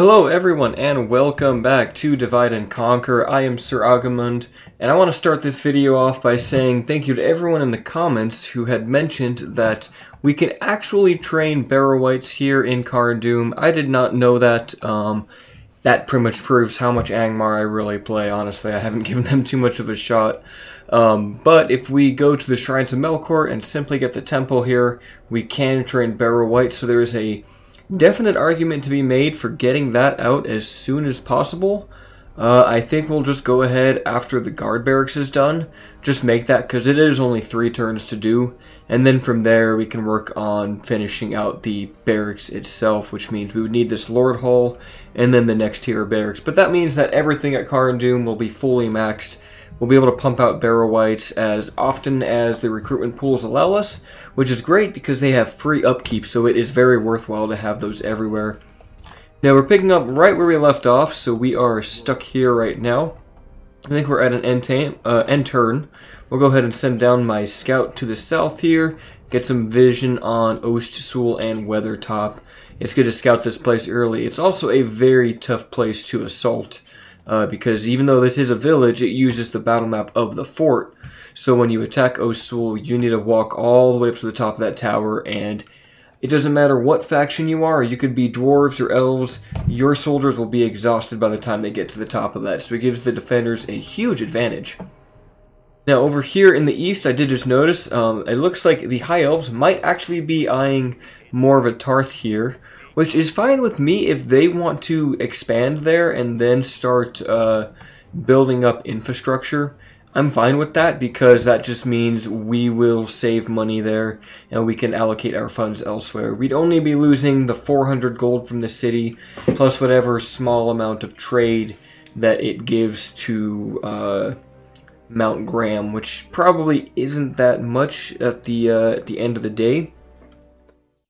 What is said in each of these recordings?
Hello everyone and welcome back to Divide and Conquer. I am Sir Augimund and I want to start this video off by saying thank you to everyone in the comments who had mentioned that we can actually train Barrow-wights here in Carn Dum. I did not know that. Um, that pretty much proves how much Angmar I really play, honestly. I haven't given them too much of a shot. Um, but if we go to the Shrines of Melkor and simply get the temple here, we can train Barrow-wight, so there is a definite argument to be made for getting that out as soon as possible. Uh, I think we'll just go ahead after the guard barracks is done. Just make that because it is only three turns to do. And then from there we can work on finishing out the barracks itself, which means we would need this Lord Hall and then the next tier of barracks. But that means that everything at Carn Dum will be fully maxed We'll be able to pump out Barrow-wights as often as the recruitment pools allow us, which is great because they have free upkeep, so it is very worthwhile to have those everywhere. Now we're picking up right where we left off, so we are stuck here right now. I think we're at an end, uh, end turn. We'll go ahead and send down my scout to the south here, get some vision on Ostsul and Weathertop. It's good to scout this place early. It's also a very tough place to assault uh, because even though this is a village, it uses the battle map of the fort. So when you attack Ostsul, you need to walk all the way up to the top of that tower, and it doesn't matter what faction you are. You could be dwarves or elves. Your soldiers will be exhausted by the time they get to the top of that. So it gives the defenders a huge advantage. Now over here in the east, I did just notice, um, it looks like the High Elves might actually be eyeing more of a Tarth here which is fine with me if they want to expand there and then start uh, building up infrastructure. I'm fine with that because that just means we will save money there and we can allocate our funds elsewhere. We'd only be losing the 400 gold from the city plus whatever small amount of trade that it gives to uh, Mount Gram, which probably isn't that much at the uh, at the end of the day.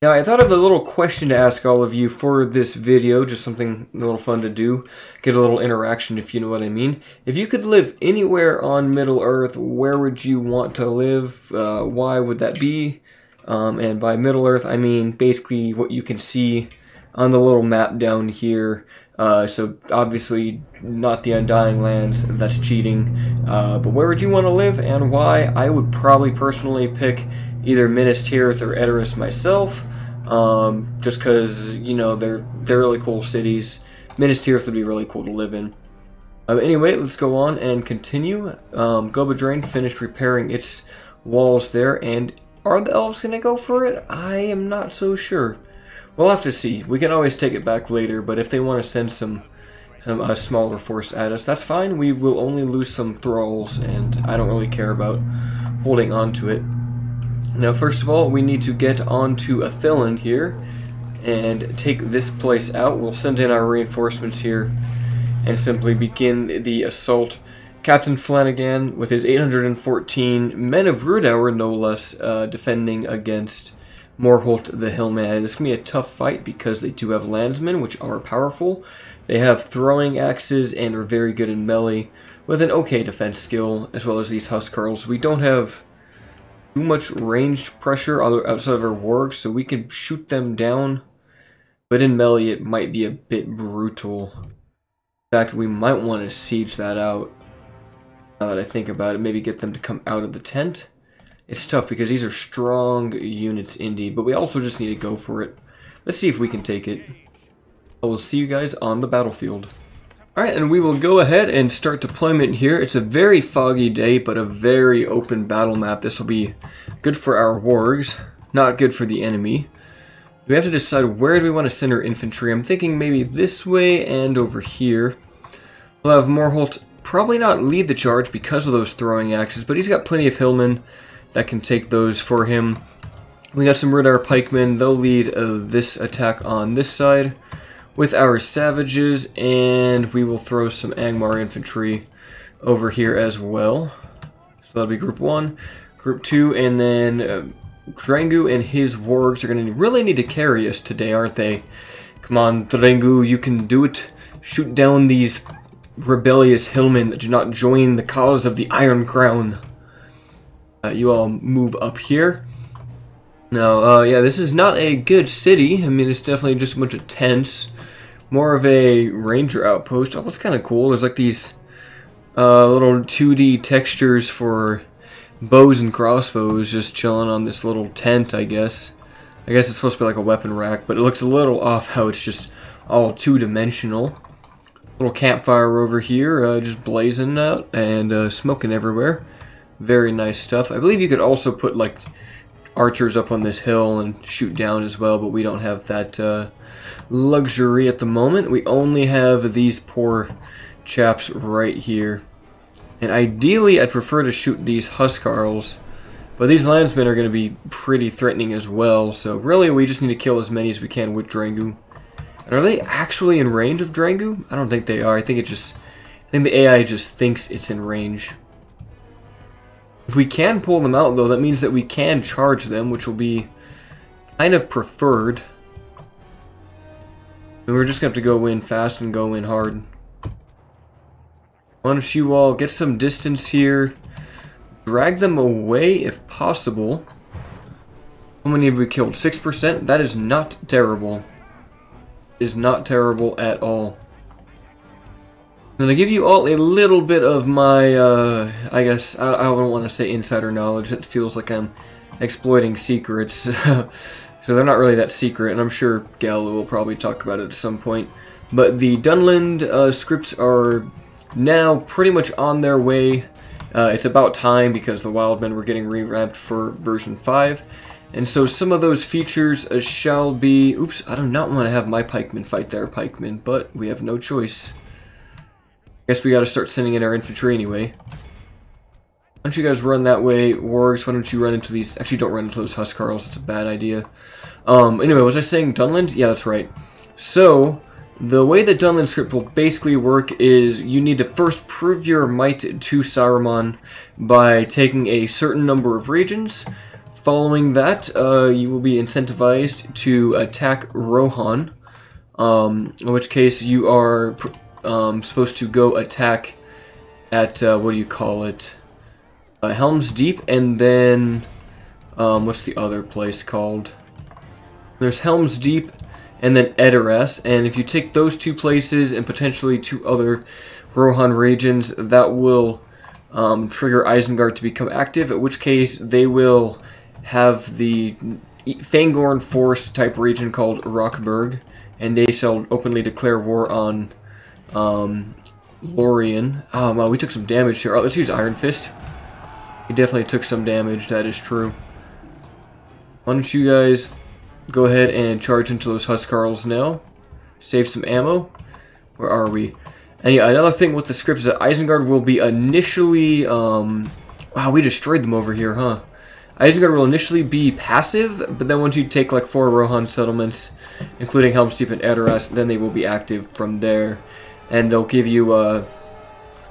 Now, I thought of a little question to ask all of you for this video, just something a little fun to do, get a little interaction if you know what I mean. If you could live anywhere on Middle-earth, where would you want to live? Uh, why would that be? Um, and by Middle-earth, I mean basically what you can see on the little map down here. Uh, so obviously not the Undying Lands, that's cheating. Uh, but where would you want to live and why? I would probably personally pick either Minas Tirith or Edoras myself, um, just because you know they're they're really cool cities. Minas Tirith would be really cool to live in. Uh, anyway, let's go on and continue. Um, Gobadrain finished repairing its walls there, and are the elves going to go for it? I am not so sure. We'll have to see. We can always take it back later, but if they want to send some, some a smaller force at us, that's fine. We will only lose some thralls, and I don't really care about holding on to it. Now, first of all, we need to get onto Ithilien here and take this place out. We'll send in our reinforcements here and simply begin the assault. Captain Flanagan, with his 814 men of Rhudaur, no less, uh, defending against Morholt the Hillman. It's going to be a tough fight because they do have landsmen, which are powerful. They have throwing axes and are very good in melee, with an okay defense skill, as well as these Huskarls. We don't have too much ranged pressure outside of our wargs, so we can shoot them down. But in melee, it might be a bit brutal. In fact, we might want to siege that out. Now that I think about it, maybe get them to come out of the tent. It's tough because these are strong units indeed, but we also just need to go for it. Let's see if we can take it. I will see you guys on the battlefield. Alright, and we will go ahead and start deployment here. It's a very foggy day, but a very open battle map. This will be good for our wargs, not good for the enemy. We have to decide where do we want to send our infantry. I'm thinking maybe this way and over here. We'll have Morholt probably not lead the charge because of those throwing axes, but he's got plenty of hillmen that can take those for him. We got some Rhudaur pikemen. They'll lead uh, this attack on this side with our savages, and we will throw some Angmar infantry over here as well. So that'll be group one, group two, and then uh, Drangu and his wargs are going to really need to carry us today, aren't they? Come on, Drangu, you can do it. Shoot down these rebellious hillmen that do not join the cause of the Iron Crown. Uh, you all move up here. Now, uh, yeah, this is not a good city. I mean, it's definitely just a bunch of tents more of a ranger outpost. Oh, that's kind of cool. There's like these uh, little 2D textures for bows and crossbows just chilling on this little tent, I guess. I guess it's supposed to be like a weapon rack, but it looks a little off how it's just all two-dimensional. Little campfire over here, uh, just blazing out and uh, smoking everywhere. Very nice stuff. I believe you could also put like archers up on this hill and shoot down as well, but we don't have that uh, luxury at the moment. We only have these poor chaps right here. And ideally, I'd prefer to shoot these Huskarls, but these Landsmen are going to be pretty threatening as well, so really we just need to kill as many as we can with Drangu. And are they actually in range of Drangu? I don't think they are. I think it just... I think the AI just thinks it's in range. If we can pull them out, though, that means that we can charge them, which will be kind of preferred. And we're just going to have to go in fast and go in hard. Don't you all get some distance here, drag them away if possible. How many have we killed? 6%? That is not terrible. Is not terrible at all. And to give you all a little bit of my, uh, I guess, I, I don't want to say insider knowledge, it feels like I'm exploiting secrets. so they're not really that secret, and I'm sure Gallo will probably talk about it at some point. But the Dunland uh, scripts are now pretty much on their way. Uh, it's about time because the Wildmen were getting revamped for version 5. And so some of those features uh, shall be... Oops, I do not want to have my pikemen fight their pikemen, but we have no choice. Guess we gotta start sending in our infantry anyway. Why don't you guys run that way, Wargs? Why don't you run into these... Actually, don't run into those Huskarls. It's a bad idea. Um, anyway, was I saying Dunland? Yeah, that's right. So, the way the Dunland script will basically work is you need to first prove your might to Saruman by taking a certain number of regions. Following that, uh, you will be incentivized to attack Rohan, um, in which case you are um, supposed to go attack at, uh, what do you call it, uh, Helm's Deep, and then, um, what's the other place called? There's Helm's Deep, and then Edoras, and if you take those two places and potentially two other Rohan regions, that will um, trigger Isengard to become active, at which case they will have the Fangorn Forest type region called Rockburg, and they shall openly declare war on um, Lorian. Oh, wow, we took some damage here. Oh, let's use Iron Fist. He definitely took some damage, that is true. Why don't you guys go ahead and charge into those Huskarls now. Save some ammo. Where are we? And yeah, another thing with the script is that Isengard will be initially, um, wow, we destroyed them over here, huh? Isengard will initially be passive, but then once you take like four Rohan settlements, including Helm's Deep and Edoras, then they will be active from there. And they'll give you, uh,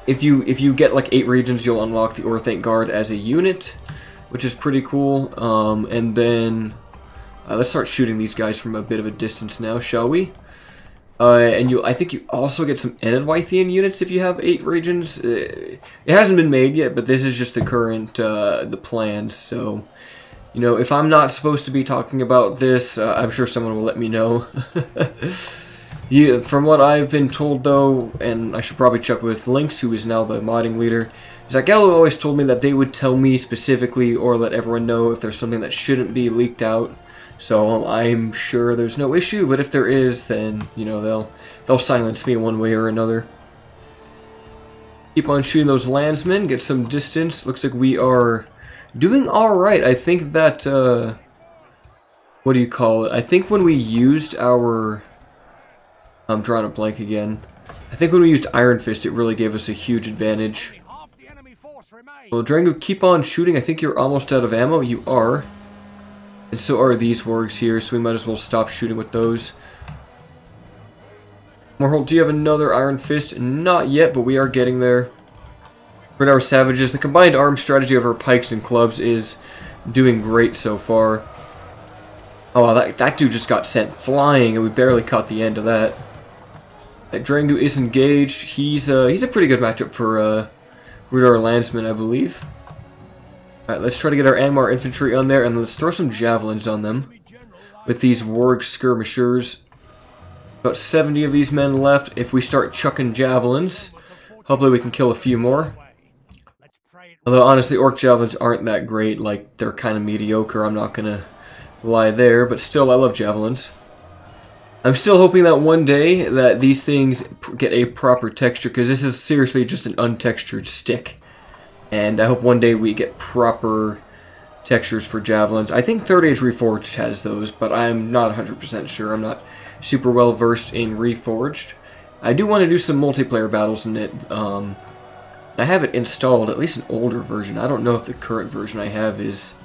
if you if you get like eight regions, you'll unlock the Orthanc Guard as a unit, which is pretty cool. Um, and then uh, let's start shooting these guys from a bit of a distance now, shall we? Uh, and you, I think you also get some Enedwythian units if you have eight regions. Uh, it hasn't been made yet, but this is just the current, uh, the plans. So, you know, if I'm not supposed to be talking about this, uh, I'm sure someone will let me know. you, from what I've been told, though, and I should probably check with Lynx, who is now the modding leader, is that always told me that they would tell me specifically or let everyone know if there's something that shouldn't be leaked out. So I'm sure there's no issue, but if there is, then, you know, they'll they'll silence me one way or another. Keep on shooting those landsmen, get some distance. Looks like we are doing alright. I think that, uh, what do you call it? I think when we used our, I'm drawing a blank again. I think when we used Iron Fist, it really gave us a huge advantage. Well, Drangu, keep on shooting. I think you're almost out of ammo. You are. And so are these wargs here, so we might as well stop shooting with those. Morholt, do you have another Iron Fist? Not yet, but we are getting there. For our Savages, the combined arm strategy of our pikes and clubs is doing great so far. Oh, wow, that, that dude just got sent flying, and we barely caught the end of that. Drangu is engaged. He's, uh, he's a pretty good matchup for uh, Rhudaur Landsman, I believe. Alright, let's try to get our Angmar infantry on there, and let's throw some javelins on them with these Warg skirmishers. About 70 of these men left. If we start chucking javelins, hopefully we can kill a few more. Although, honestly, orc javelins aren't that great. Like, they're kind of mediocre. I'm not going to lie there. But still, I love javelins. I'm still hoping that one day that these things get a proper texture. Because this is seriously just an untextured stick. And I hope one day we get proper textures for javelins. I think Third Age Reforged has those. But I'm not 100% sure. I'm not super well versed in Reforged. I do want to do some multiplayer battles in it. Um, I have it installed, at least an older version. I don't know if the current version I have is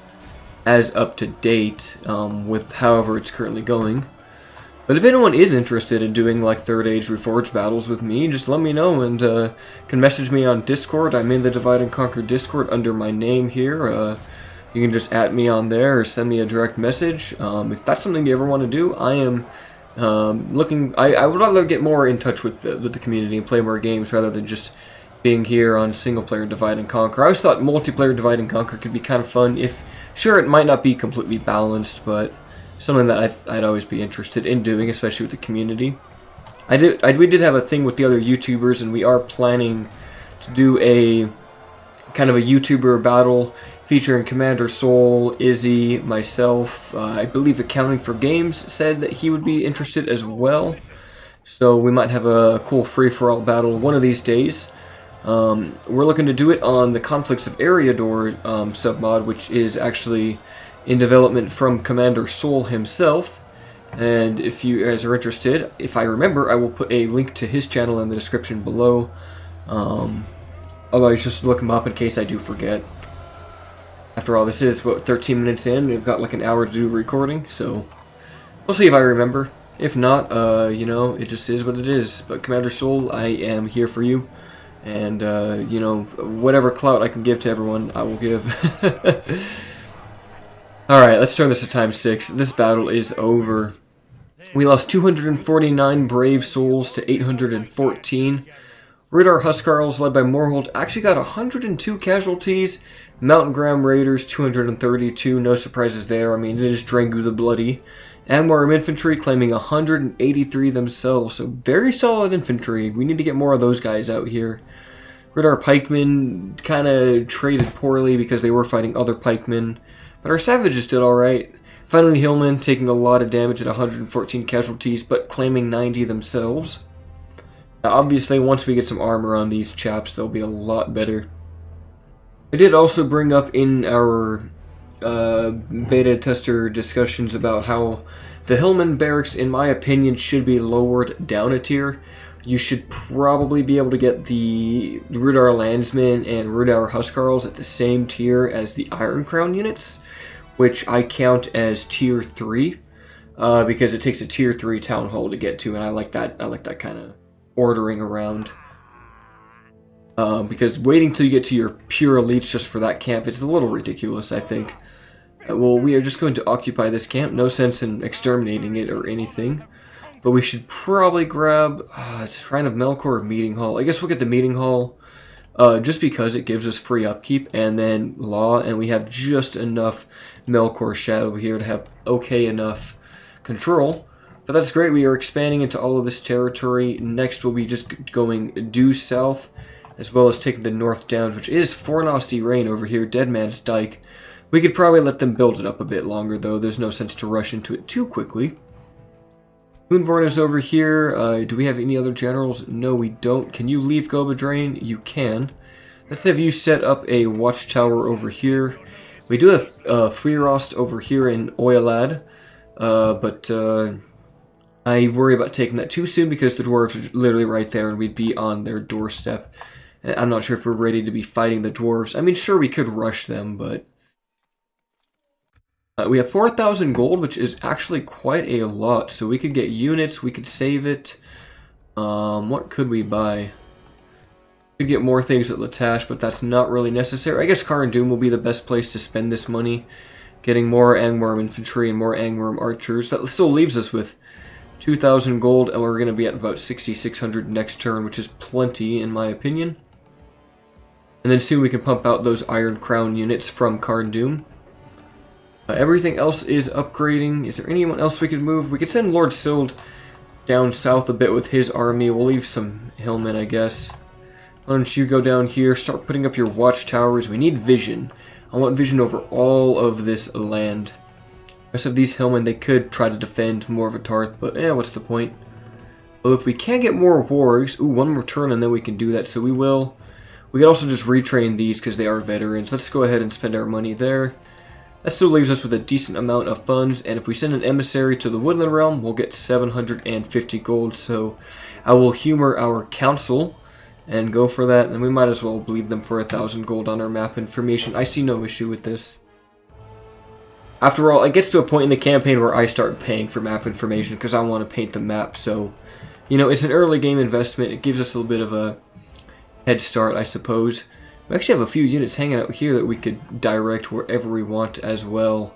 as up to date um, with however it's currently going. But if anyone is interested in doing like Third Age Reforged battles with me, just let me know and uh, can message me on Discord. I'm in the Divide and Conquer Discord under my name here. Uh, you can just at me on there or send me a direct message. Um, if that's something you ever want to do, I am um, looking. I, I would rather get more in touch with the, with the community and play more games rather than just being here on single player Divide and Conquer. I always thought multiplayer Divide and Conquer could be kind of fun if, sure, it might not be completely balanced, but something that I'd, I'd always be interested in doing, especially with the community. I did, I, we did have a thing with the other YouTubers, and we are planning to do a kind of a YouTuber battle featuring Commander Sol, Izzy, myself. Uh, I believe Accounting for Games said that he would be interested as well. So we might have a cool free-for-all battle one of these days. Um, we're looking to do it on the Conflicts of Eriador um, submod, which is actually in development from Commander Sol himself. And if you guys are interested, if I remember, I will put a link to his channel in the description below. Um, otherwise, just look him up in case I do forget. After all, this is, what, 13 minutes in, we've got like an hour to do recording, so we'll see if I remember. If not, uh, you know, it just is what it is. But Commander Sol, I am here for you. And, uh, you know, whatever clout I can give to everyone, I will give. Alright, let's turn this to time 6. This battle is over. We lost 249 brave souls to 814. Rhudaur Huskarls, led by Morholt, actually got 102 casualties. Mountain Gram Raiders, 232. No surprises there. I mean, it is Drangu the Bloody. Angmar Infantry claiming 183 themselves. So very solid infantry. We need to get more of those guys out here. Rhudaur Pikemen kind of traded poorly because they were fighting other pikemen. But our Savages did alright. Finally, Hillmen taking a lot of damage at 114 casualties, but claiming 90 themselves. Now, obviously, once we get some armor on these chaps, they'll be a lot better. I did also bring up in our uh, beta tester discussions about how the Hillman barracks, in my opinion, should be lowered down a tier. You should probably be able to get the Rhudaur Landsmen and Rhudaur Huskarls at the same tier as the Iron Crown units, which I count as tier 3, uh, because it takes a tier 3 town hall to get to, and I like that, I like that kind of ordering around. Uh, because waiting till you get to your pure elites just for that camp, it's a little ridiculous, I think. Uh, well, we are just going to occupy this camp. No sense in exterminating it or anything. But we should probably grab uh, Shrine of Melkor Meeting Hall. I guess we'll get the Meeting Hall uh, just because it gives us free upkeep. And then Law, and we have just enough Melkor Shadow here to have okay enough control. But that's great. We are expanding into all of this territory. Next, we'll be just going due south as well as taking the North Downs, which is Fornost Erain over here, Dead Man's Dyke. We could probably let them build it up a bit longer, though. There's no sense to rush into it too quickly. Moonborn is over here. Uh, do we have any other generals? No, we don't. Can you leave Gobadrain? You can. Let's have you set up a watchtower over here. We do have uh, Freerost over here in Oilad, uh, but uh, I worry about taking that too soon because the dwarves are literally right there and we'd be on their doorstep. I'm not sure if we're ready to be fighting the dwarves. I mean, sure, we could rush them, but... Uh, we have 4,000 gold, which is actually quite a lot. So we could get units, we could save it. Um, what could we buy? Could get more things at Latash, but that's not really necessary. I guess Carn will be the best place to spend this money. Getting more Angmar infantry and more Angmar archers. That still leaves us with 2,000 gold, and we're going to be at about 6,600 next turn, which is plenty, in my opinion. And then soon we can pump out those Iron Crown units from Carn Uh, everything else is upgrading. Is there anyone else we could move? We could send Lord Sild down south a bit with his army. We'll leave some hillmen, I guess. Why don't you go down here, start putting up your watchtowers. We need vision. I want vision over all of this land. rest of these hillmen, they could try to defend more of a Tarth, but eh, what's the point? Well, if we can get more wargs, ooh, one more turn and then we can do that, so we will. We can also just retrain these because they are veterans. Let's go ahead and spend our money there. That still leaves us with a decent amount of funds, and if we send an emissary to the Woodland Realm, we'll get 750 gold, so I will humor our council and go for that, and we might as well bleed them for a thousand gold on our map information. I see no issue with this. After all, it gets to a point in the campaign where I start paying for map information because I want to paint the map, so, you know, it's an early game investment. It gives us a little bit of a head start, I suppose. We actually have a few units hanging out here that we could direct wherever we want as well.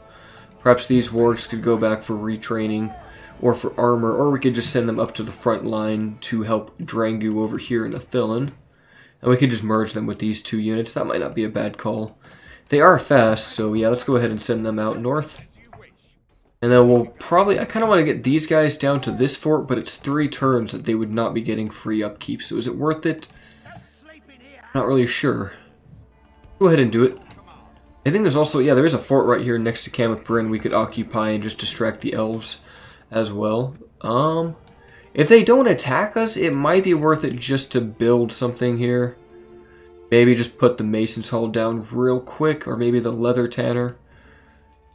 Perhaps these wargs could go back for retraining or for armor, or we could just send them up to the front line to help Drangu over here in Athilin. And we could just merge them with these two units. That might not be a bad call. They are fast, so yeah, let's go ahead and send them out north. And then we'll probably, I kind of want to get these guys down to this fort, but it's three turns that they would not be getting free upkeep. So is it worth it? Not really sure. Go ahead and do it. I think there's also, yeah, there is a fort right here next to Cameth Brin we could occupy and just distract the elves as well. Um, if they don't attack us, it might be worth it just to build something here. Maybe just put the Mason's Hall down real quick, or maybe the Leather Tanner.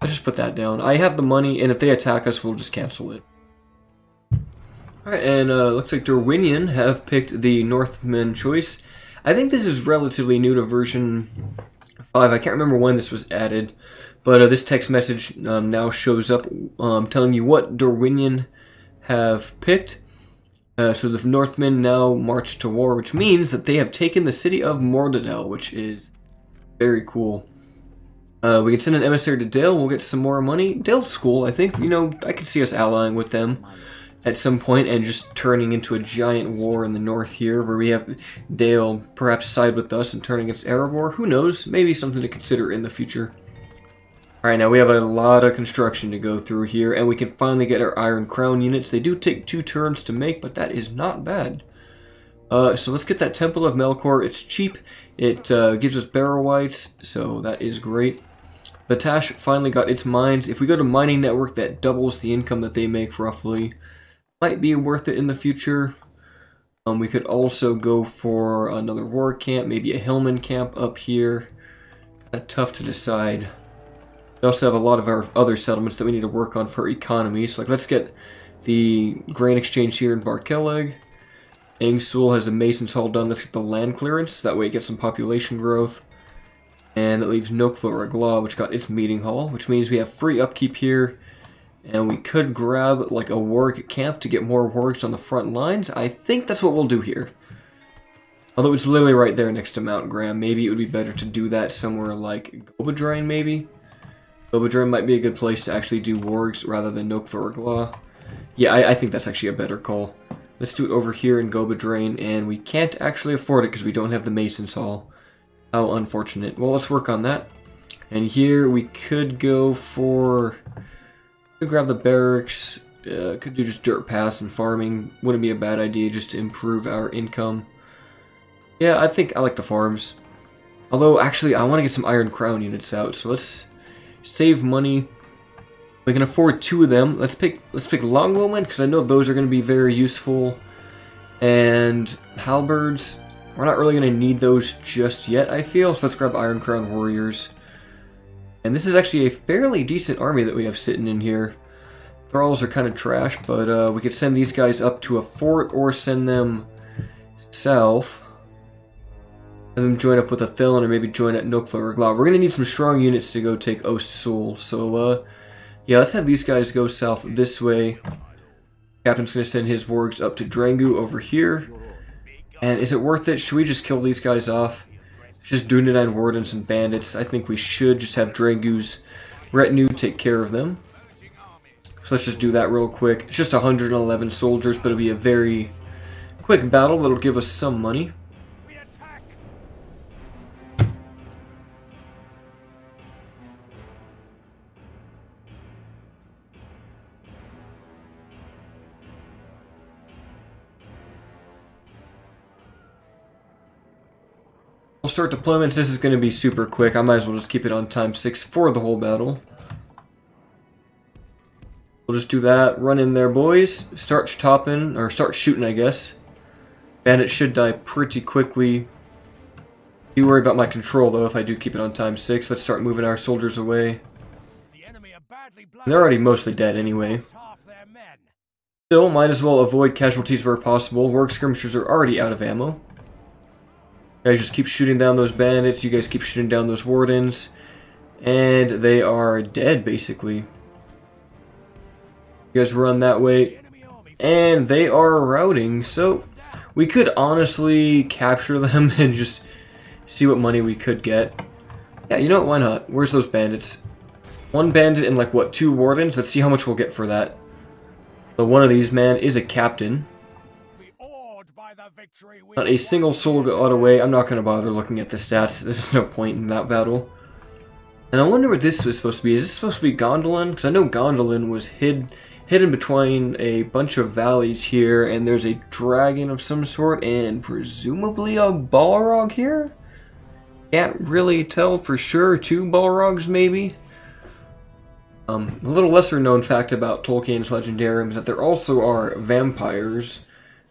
Let's just put that down. I have the money, and if they attack us, we'll just cancel it. Alright, and uh, looks like Dorwinion have picked the Northman choice. I think this is relatively new to version 5. I can't remember when this was added, but uh, this text message um, now shows up um, telling you what Dorwinion have picked. Uh, so the Northmen now march to war, which means that they have taken the city of Mordeddel, which is very cool. Uh, we can send an emissary to Dale, we'll get some more money. Dale's cool, I think, you know, I could see us allying with them at some point and just turning into a giant war in the north here where we have Dale perhaps side with us and turn against Erebor. Who knows? Maybe something to consider in the future. Alright, now we have a lot of construction to go through here, and we can finally get our Iron Crown units. They do take two turns to make, but that is not bad. Uh, so let's get that Temple of Melkor. It's cheap. It uh, gives us Barrow-wights, so that is great. Batash finally got its mines. If we go to Mining Network, that doubles the income that they make roughly might be worth it in the future. Um, we could also go for another war camp, maybe a Hillman camp up here. Tough to decide. We also have a lot of our other settlements that we need to work on for economy. So like, let's get the grain exchange here in Barkelleg. Angsul has a Mason's Hall done. Let's get the land clearance. That way it gets some population growth. And that leaves Nokva Regla, which got its meeting hall, which means we have free upkeep here. And we could grab like a warg camp to get more wargs on the front lines. I think that's what we'll do here. Although it's literally right there next to Mount Gram. Maybe it would be better to do that somewhere like Gobadrain, maybe? Gobadrain might be a good place to actually do wargs rather than Nokvaragla. Yeah, I, I, think that's actually a better call. Let's do it over here in Gobadrain, and we can't actually afford it because we don't have the Mason's Hall. How unfortunate. Well, let's work on that. And here we could go for could grab the barracks, uh, could do just dirt pass and farming. Wouldn't be a bad idea just to improve our income. Yeah, I think I like the farms. Although, actually, I want to get some Iron Crown units out, so let's save money. We can afford two of them. Let's pick let's pick Longbowmen, because I know those are going to be very useful. And Halberds, we're not really going to need those just yet, I feel, so let's grab Iron Crown Warriors. And this is actually a fairly decent army that we have sitting in here. Thralls are kind of trash, but uh, we could send these guys up to a fort or send them south. And then join up with a Thilin or maybe join at Nokva or Glau. We're going to need some strong units to go take Ost-Sul. So, uh, yeah, let's have these guys go south this way. Captain's going to send his wargs up to Drangu over here. And is it worth it? Should we just kill these guys off? Just Dunedain Wardens and some Bandits. I think we should just have Drangu's retinue take care of them. So let's just do that real quick. It's just 111 soldiers, but it'll be a very quick battle that'll give us some money. Start deployments. This is going to be super quick. I might as well just keep it on time 6 for the whole battle. We'll just do that. Run in there, boys. Start topping, or start shooting, I guess. Bandit should die pretty quickly. Do worry about my control, though, if I do keep it on time 6. Let's start moving our soldiers away. They're already mostly dead anyway. Still, might as well avoid casualties where possible. Warg skirmishers are already out of ammo. Guys, just keep shooting down those bandits. You guys keep shooting down those wardens. And they are dead, basically. You guys run that way. And they are routing, so we could honestly capture them and just see what money we could get. Yeah, you know what, why not? Where's those bandits? One bandit and like, what, two wardens? Let's see how much we'll get for that. But one of these, man, is a captain. Not a single soul got away. I'm not going to bother looking at the stats. There's no point in that battle. And I wonder what this was supposed to be. Is this supposed to be Gondolin? Because I know Gondolin was hid, hidden between a bunch of valleys here, and there's a dragon of some sort, and presumably a Balrog here? Can't really tell for sure. Two Balrogs, maybe? Um, a little lesser known fact about Tolkien's Legendarium is that there also are vampires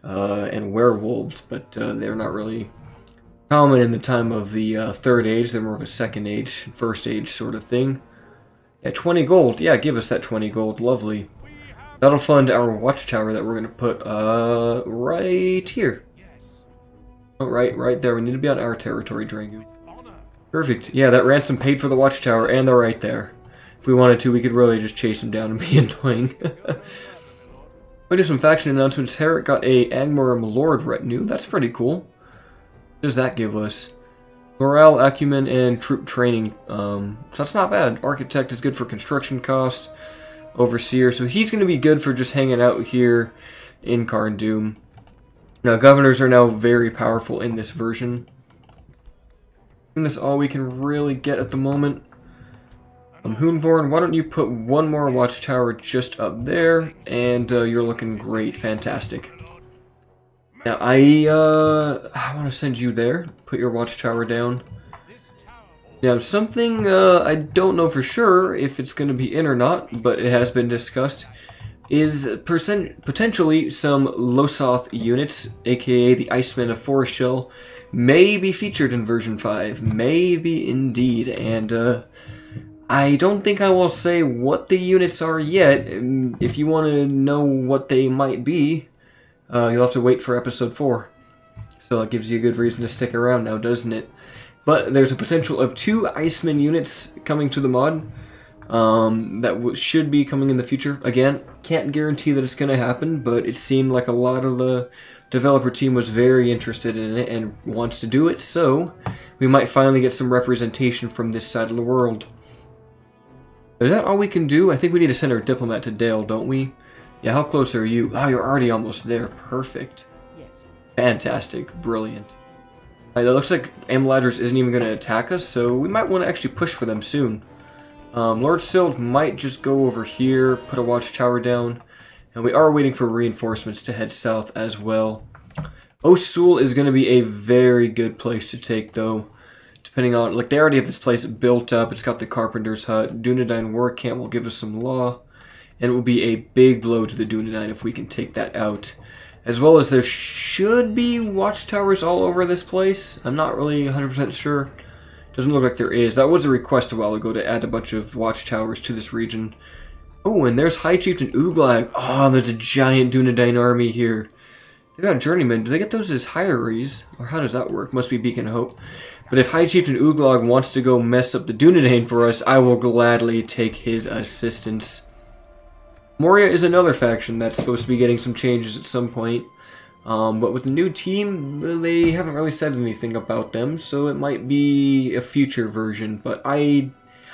uh, and werewolves, but uh, they're not really common in the time of the uh, Third Age. They're more of a Second Age, First Age sort of thing. Yeah, 20 gold. Yeah, give us that 20 gold. Lovely. That'll fund our watchtower that we're going to put uh, right here. Oh, right, right there. We need to be on our territory, Drangu. Perfect. Yeah, that ransom paid for the watchtower, and they're right there. If we wanted to, we could really just chase him down and be annoying. we do some faction announcements. Herrick got a Angmar Lord retinue. That's pretty cool. What does that give us? Morale, acumen, and troop training. Um, so that's not bad. Architect is good for construction cost. Overseer, so he's going to be good for just hanging out here in Carn Now, governors are now very powerful in this version. Think that's all we can really get at the moment. Um, Hunvorn, why don't you put one more watchtower just up there, and uh, you're looking great, fantastic. Now, I, uh, I want to send you there, put your watchtower down. Now, something, uh, I don't know for sure if it's going to be in or not, but it has been discussed, is percent potentially some Lossoth units, aka the Iceman of Forochel, may be featured in version 5. Maybe indeed, and, uh, I don't think I will say what the units are yet. Um, if you want to know what they might be, uh, you'll have to wait for episode 4. So that gives you a good reason to stick around now, doesn't it? But there's a potential of two Iceman units coming to the mod um, that should be coming in the future. Again, can't guarantee that it's going to happen, but it seemed like a lot of the developer team was very interested in it and wants to do it, so we might finally get some representation from this side of the world. Is that all we can do? I think we need to send our diplomat to Dale, don't we? Yeah, how close are you? Oh, you're already almost there. Perfect. Yes. Fantastic. Brilliant. Right, it looks like Imladris isn't even going to attack us, so we might want to actually push for them soon. Um, Lord Sild might just go over here, put a watchtower down, and we are waiting for reinforcements to head south as well. Osul is going to be a very good place to take, though depending on, like, they already have this place built up. It's got the carpenter's hut. Dunedain work camp will give us some law, and it will be a big blow to the Dunedain if we can take that out. As well as there should be watchtowers all over this place. I'm not really 100% sure. Doesn't look like there is. That was a request a while ago to add a bunch of watchtowers to this region. Oh, and there's High Chieftain Uglag. Oh, there's a giant Dunedain army here. They got journeymen. Do they get those as hieries? Or how does that work? Must be Beacon Hope. But if High Chieftain Uglag wants to go mess up the Dunedain for us, I will gladly take his assistance. Moria is another faction that's supposed to be getting some changes at some point. Um, but with the new team, they haven't really said anything about them, so it might be a future version. But I,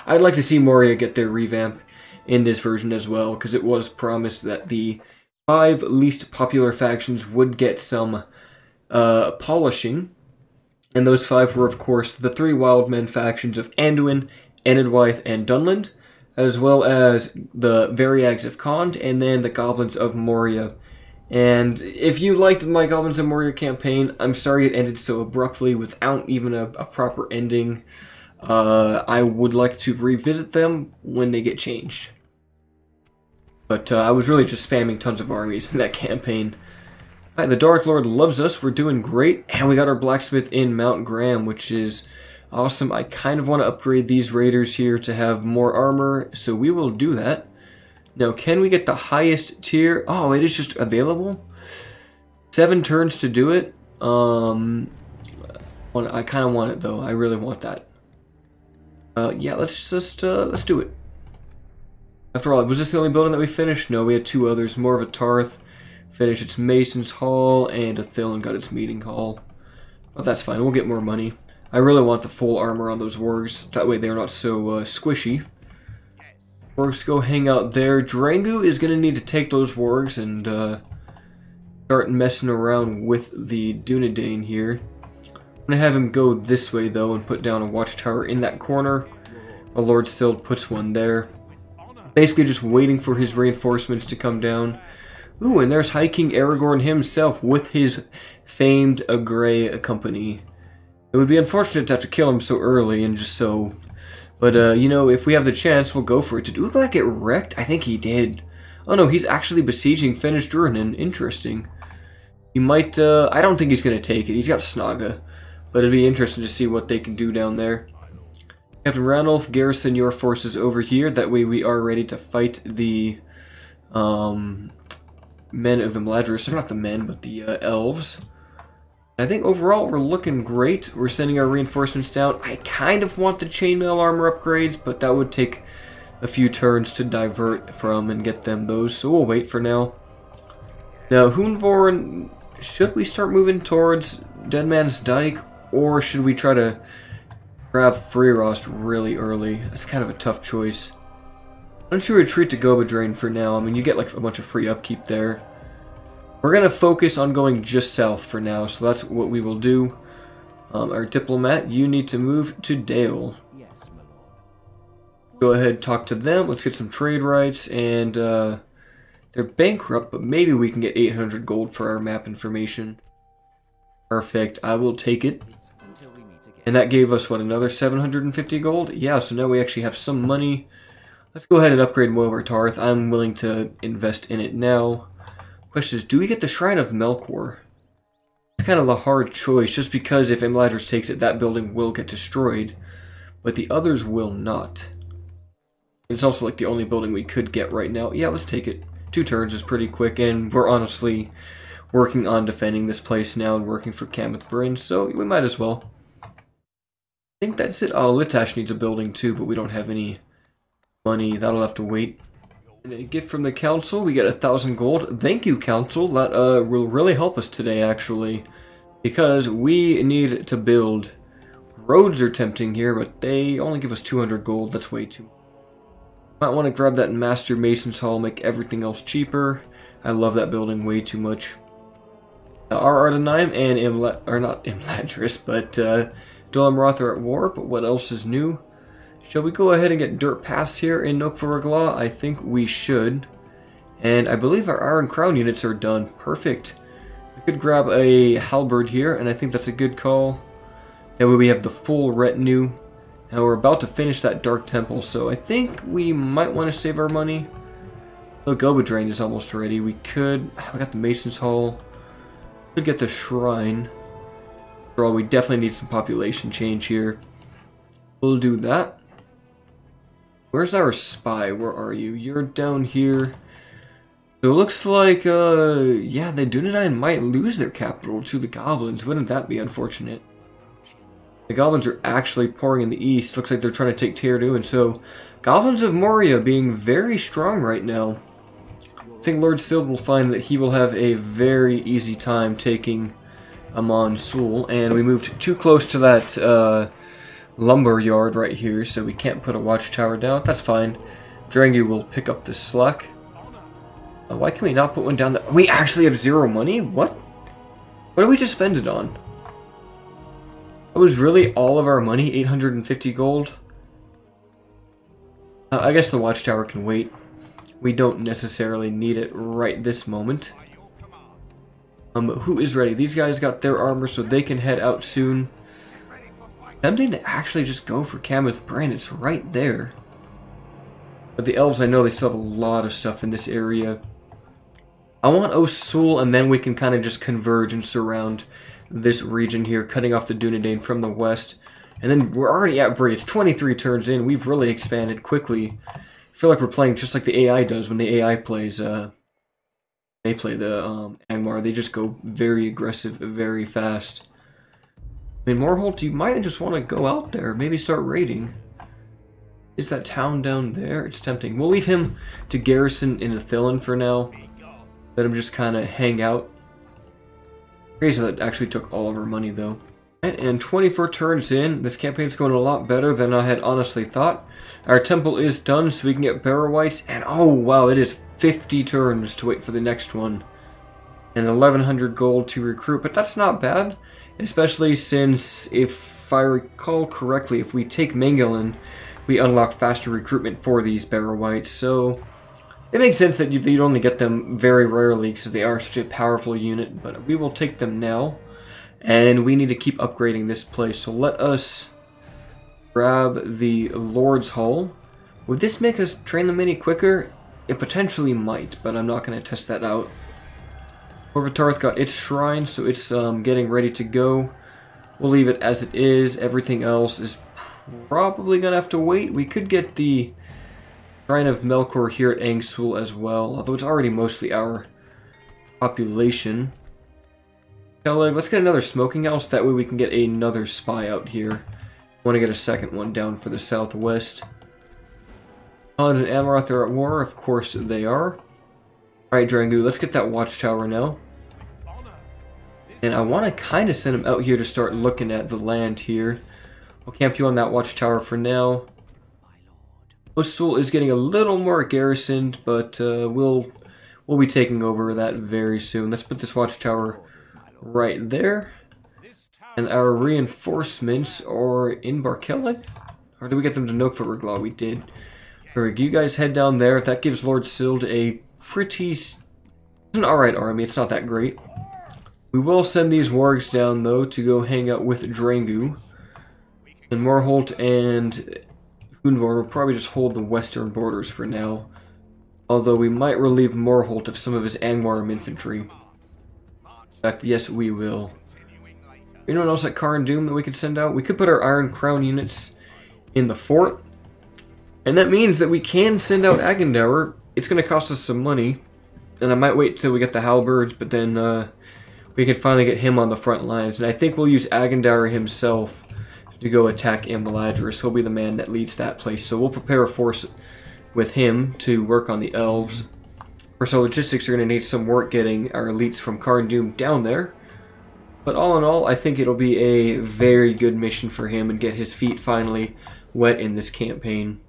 I'd like to see Moria get their revamp in this version as well, because it was promised that the five least popular factions would get some uh, polishing and those five were, of course, the three Wildmen factions of Anduin, Enedwaith, and Dunland, as well as the Variags of Khand, and then the Goblins of Moria And if you liked my Goblins of Moria campaign, I'm sorry it ended so abruptly without even a, a proper ending. Uh, I would like to revisit them when they get changed. But uh, I was really just spamming tons of armies in that campaign. Right, the Dark Lord loves us, we're doing great, and we got our blacksmith in Mount Gram, which is awesome. I kind of want to upgrade these raiders here to have more armor, so we will do that. Now, can we get the highest tier? Oh, it is just available? Seven turns to do it? Um, I kind of want it, though. I really want that. Uh, yeah, let's just, uh, let's do it. After all, was this the only building that we finished? No, we had two others. More of a Tarth finished its Mason's Hall, and Athilin got its Meeting Hall. But that's fine, we'll get more money. I really want the full armor on those wargs. That way they're not so uh, squishy. Wargs go hang out there. Drangu is going to need to take those wargs and uh, start messing around with the Dunedain here. I'm going to have him go this way though and put down a watchtower in that corner. While Lord Sild puts one there. Basically just waiting for his reinforcements to come down. Ooh, and there's High King Aragorn himself with his famed a Grey company. It would be unfortunate to have to kill him so early and just so but, uh, you know, if we have the chance, we'll go for it. Did Uglak get wrecked? I think he did. Oh no, he's actually besieging Fennas Drunin. Interesting. He might, uh, I don't think he's going to take it. He's got Snaga. But it'd be interesting to see what they can do down there. Captain Ranulf, garrison your forces over here. That way we are ready to fight the, um, men of Imladris. Not the men, but the uh, elves. I think overall we're looking great. We're sending our reinforcements down. I kind of want the chainmail armor upgrades, but that would take a few turns to divert from and get them those, so we'll wait for now. Now, Hunvorn, should we start moving towards Deadman's Dyke, or should we try to grab Freerost really early? That's kind of a tough choice. Why don't you retreat to Goba Drain for now? I mean, you get like a bunch of free upkeep there. We're going to focus on going just south for now, so that's what we will do. Um, our diplomat, you need to move to Dale. Yes, my lord. Go ahead, talk to them. Let's get some trade rights, and uh, they're bankrupt, but maybe we can get 800 gold for our map information. Perfect, I will take it. And that gave us, what, another 750 gold? Yeah, so now we actually have some money. Let's go ahead and upgrade Mover Tarth. I'm willing to invest in it now. Question is, do we get the Shrine of Melkor? It's kind of a hard choice, just because if Imladris takes it, that building will get destroyed, but the others will not. It's also like the only building we could get right now. Yeah, let's take it. Two turns is pretty quick, and we're honestly working on defending this place now and working for Cameth Brin, so we might as well. I think that's it. Oh, Litash needs a building too, but we don't have any money. That'll have to wait. And a gift from the council, we get a thousand gold. Thank you, council. That uh, will really help us today, actually. Because we need to build. Roads are tempting here, but they only give us 200 gold. That's way too Might want to grab that Master Mason's Hall, make everything else cheaper. I love that building way too much. Uh, our Ardenaim and Imla or not Imladris, but uh, Dol Amroth are at war, but what else is new? Shall we go ahead and get Dirt Pass here in Nok-Varagla? I think we should. And I believe our Iron Crown units are done. Perfect. We could grab a Halberd here, and I think that's a good call. That way we have the full retinue. And we're about to finish that Dark Temple, so I think we might want to save our money. Oh, the Goba Drain is almost ready. We could... Ah, we got the Mason's Hall. Could get the Shrine. All, we definitely need some population change here. We'll do that. Where's our spy? Where are you? You're down here. So it looks like, uh, yeah, the Dunedain might lose their capital to the Goblins. Wouldn't that be unfortunate? The Goblins are actually pouring in the east. Looks like they're trying to take Teardo, and so Goblins of Moria being very strong right now. I think Lord Sild will find that he will have a very easy time taking Amon Sul, and we moved too close to that, uh, lumber yard right here, so we can't put a watchtower down. That's fine. Drangu will pick up the slack. Uh, why can we not put one down there? We actually have zero money? What? What did we just spend it on? That was really all of our money, 850 gold? Uh, I guess the watchtower can wait. We don't necessarily need it right this moment. Um, who is ready? These guys got their armor so they can head out soon. Tempting to actually just go for Cameth Brin. It's right there. But the elves, I know they still have a lot of stuff in this area. I want Osul, and then we can kind of just converge and surround this region here, cutting off the Dunedain from the west. And then we're already at bridge. 23 turns in. We've really expanded quickly. I feel like we're playing just like the AI does when the AI plays, uh, they play the um, Angmar. They just go very aggressive, very fast. I mean, Morholt, you might just want to go out there. Maybe start raiding. Is that town down there? It's tempting. We'll leave him to garrison in Ithilien for now. Let him just kind of hang out. Crazy that actually took all of our money, though. And 24 turns in, this campaign's going a lot better than I had honestly thought. Our temple is done, so we can get Barrow-wights, and oh wow, it is 50 turns to wait for the next one. And 1100 gold to recruit, but that's not bad. Especially since, if I recall correctly, if we take Mengelin, we unlock faster recruitment for these Barrow-wights, so... It makes sense that you'd only get them very rarely because they are such a powerful unit, but we will take them now. And we need to keep upgrading this place, so let us grab the Lord's Hall. Would this make us train them any quicker? It potentially might, but I'm not going to test that out. Corvitarth got its shrine, so it's um, getting ready to go. We'll leave it as it is. Everything else is probably going to have to wait. We could get the Shrine of Melkor here at Angsul as well, although it's already mostly our population. Kelleg, let's get another smoking house, that way we can get another spy out here. Want to get a second one down for the southwest. Hunt and Amarok are at war, of course they are. Alright, Drangu, let's get that watchtower now. And I want to kind of send him out here to start looking at the land here. I'll camp you on that watchtower for now. Osul is getting a little more garrisoned, but uh, we'll we'll be taking over that very soon. Let's put this watchtower right there. And our reinforcements are in Barkelleg? Or did we get them to Nokfort We did. Perfect. You guys head down there. That gives Lord Sild a pretty... It's an alright army. It's not that great. We will send these wargs down, though, to go hang out with Drangu. And Morholt and Hunvorn will probably just hold the western borders for now. Although we might relieve Morholt of some of his Angmar infantry. In fact, yes, we will. Anyone else at Carn Dum that we could send out? We could put our Iron Crown units in the fort. And that means that we can send out Agandaur. It's going to cost us some money. And I might wait till we get the halberds, but then uh, we can finally get him on the front lines. And I think we'll use Agandaur himself to go attack Imladris. He'll be the man that leads that place. So we'll prepare a force with him to work on the elves. Course, our logistics are going to need some work getting our elites from Carn Dum down there. But all in all, I think it'll be a very good mission for him and get his feet finally wet in this campaign.